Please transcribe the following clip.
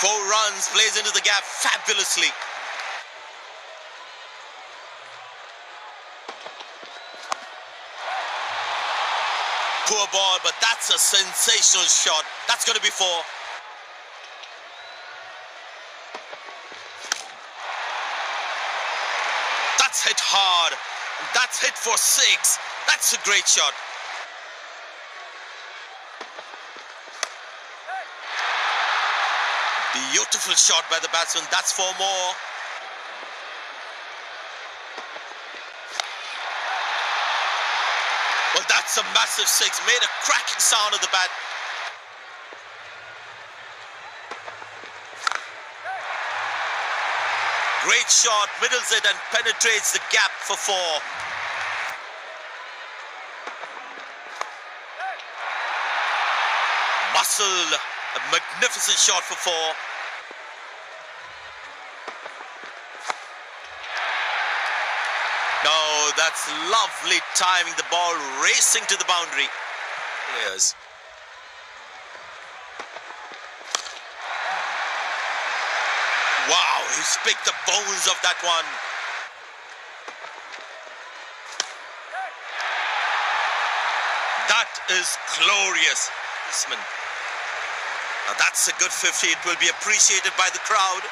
Four runs, plays into the gap fabulously. Poor ball, but that's a sensational shot. That's going to be four. That's hit hard. That's hit for six. That's a great shot. Beautiful shot by the batsman. That's four more. Well, that's a massive six. Made a cracking sound of the bat. Great shot, middles it and penetrates the gap for four. Muscle, a magnificent shot for four. That's lovely timing. The ball racing to the boundary. Players. Wow, he's picked the bones of that one. That is glorious. Now that's a good 50. It will be appreciated by the crowd.